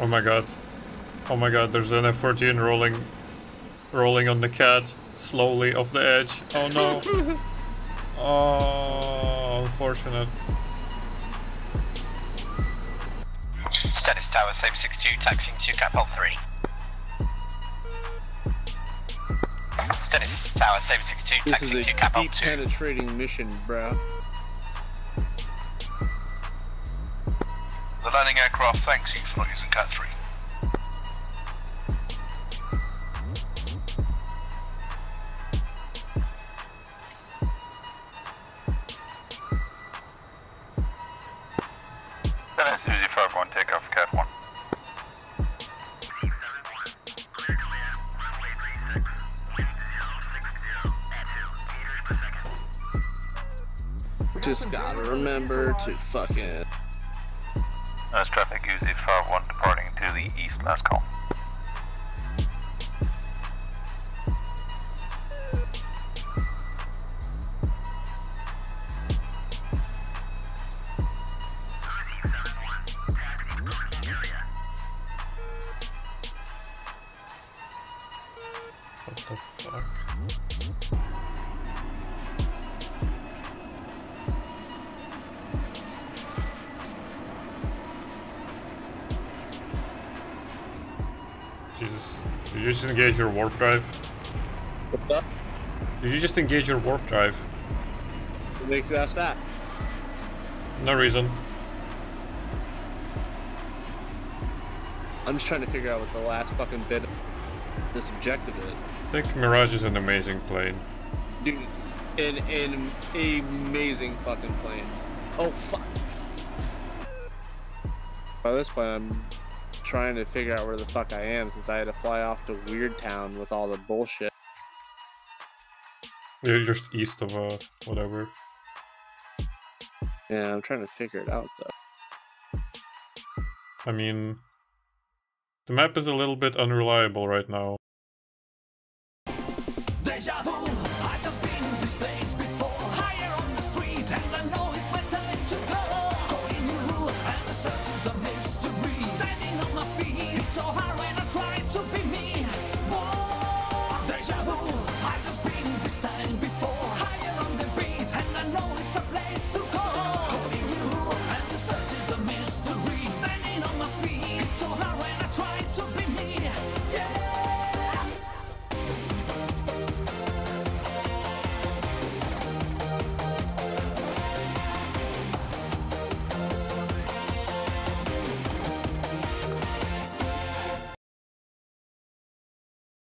Oh my god. Oh my god, there's an F-14 rolling rolling on the cat slowly off the edge. Oh no. oh, unfortunate. Stennis Tower, same 62, taxiing to Cat 3. Stennis Tower, same 62, This is taxiing a to Cap deep 2. penetrating mission, bro. The landing aircraft thanks you for using Cat 3. Stennis Uzi 51, take Cat 1. Just gotta remember to fucking. That's traffic Uzi 51 departing to the east last call. What the fuck? Jesus. Did you just engage your warp drive? What's up? Did you just engage your warp drive? What makes you ask that? No reason. I'm just trying to figure out what the last fucking bit of this objective is. I think Mirage is an amazing plane. Dude, it's an, an amazing fucking plane. Oh, fuck. By this point, I'm trying to figure out where the fuck I am since I had to fly off to Weird Town with all the bullshit. You're just east of uh whatever. Yeah, I'm trying to figure it out though. I mean, the map is a little bit unreliable right now.